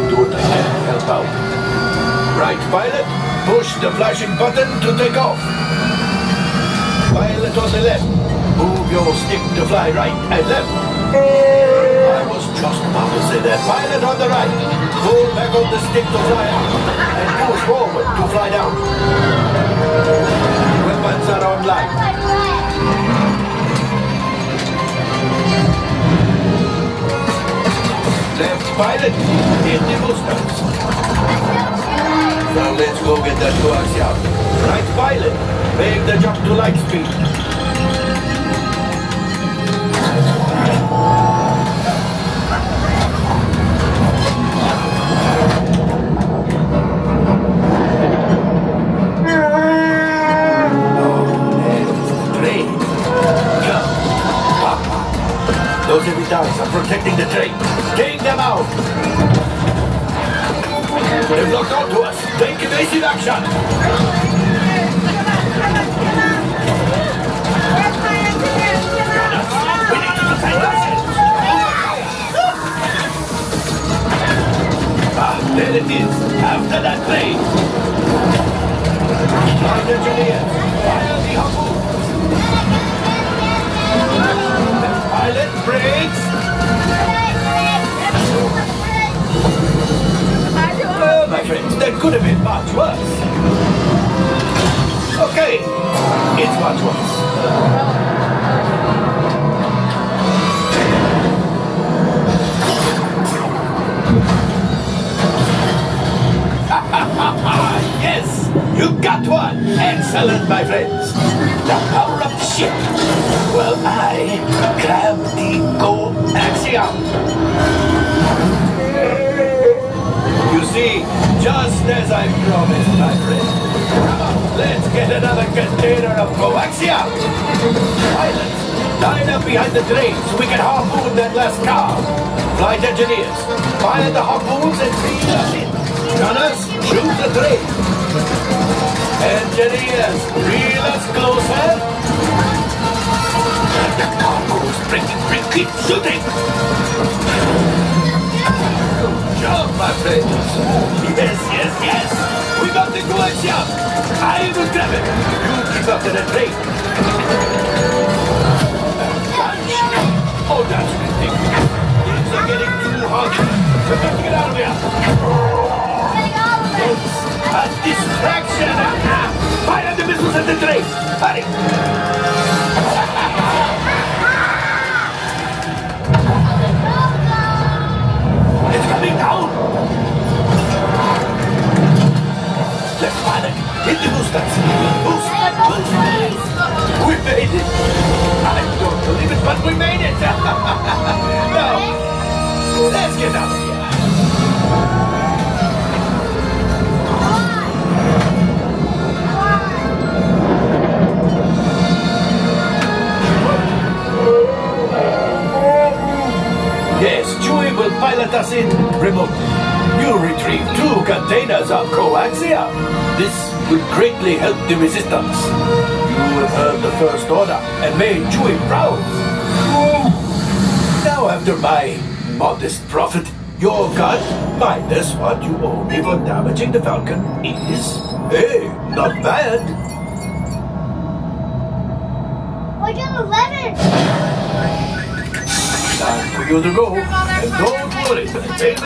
will do I can help out. Right, pilot, push the flashing button to take off. Pilot on the left, move your stick to fly right and left. I was just about to say that. Pilot on the right, pull back on the stick to fly out and push forward to fly down. Weapons are online. Pilot, in the boosters. Now let's go get that coaxium. Right pilot, make the jump to light speed. Those heavy dogs are protecting the train. Out. They've locked onto us. Take evasive action. Ah, there it is. After that. Flight engineers, yes, you got one. Excellent, my friends. The power of the ship. Well, I just as I promised, my friend. Come on, let's get another container of coaxium. Pilots, line up behind the train so we can harpoon that last car. Flight engineers, fire the harpoons and reel us in. Gunners, shoot the train. Engineers, reel us closer. The cargo's breaking, break, keep shooting. Good job, my friends. Will. You keep up to the. Punch. Oh, that's ridiculous. Things are getting too hot. To get out of here. A uh, distraction. Ah, ah. Fire the missiles at the train. Hurry. Made it. I don't believe it, but we made it. no! let's get out of here. Yes, Chewie will pilot us in remotely. You retrieve two containers of coaxium. This will greatly help the resistance. You have heard the First Order and made Chewie proud. Now, after my modest profit, your cut minus what you owe me for damaging the Falcon is, hey, not bad. I got 11. Time for you to go. And don't worry,